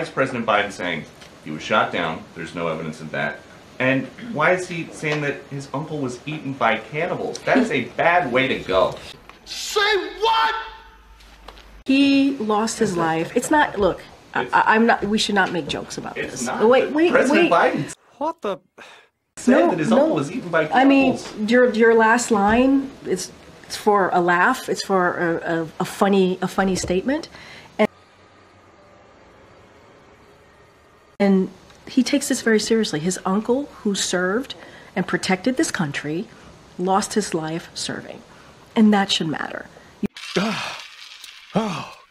is President Biden saying he was shot down? There's no evidence of that. And why is he saying that his uncle was eaten by cannibals? That is a bad way to go. Say what? He lost his life. It's not. Look, I, It's- I- I'm not. We should not make jokes about It's this. not. Wait, wait, President wait. Biden What the? said No, that his no. uncle was eaten by I mean, your your last line is it's for a laugh. It's for a, a, a funny a funny statement, and he takes this very seriously. His uncle, who served and protected this country, lost his life serving, and that should matter. Oh,